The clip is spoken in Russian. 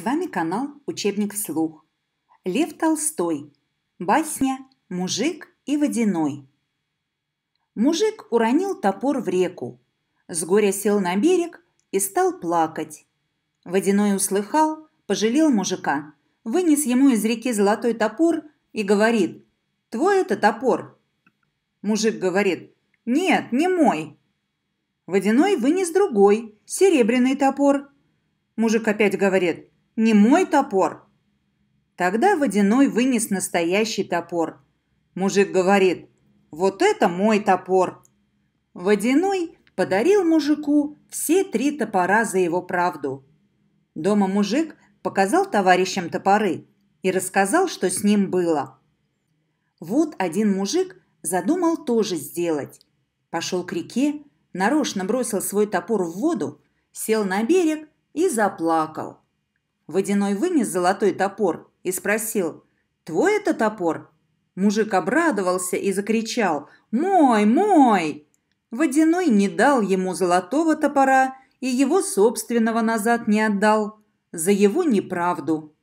С вами канал «Учебник вслух». Лев Толстой. Басня «Мужик и водяной». Мужик уронил топор в реку. С горя сел на берег и стал плакать. Водяной услыхал, пожалел мужика, вынес ему из реки золотой топор и говорит «Твой это топор?» Мужик говорит «Нет, не мой». Водяной вынес другой, серебряный топор. Мужик опять говорит не мой топор. Тогда Водяной вынес настоящий топор. Мужик говорит, вот это мой топор. Водяной подарил мужику все три топора за его правду. Дома мужик показал товарищам топоры и рассказал, что с ним было. Вот один мужик задумал тоже сделать. Пошел к реке, нарочно бросил свой топор в воду, сел на берег и заплакал. Водяной вынес золотой топор и спросил, «Твой это топор?» Мужик обрадовался и закричал, «Мой, мой!» Водяной не дал ему золотого топора и его собственного назад не отдал за его неправду.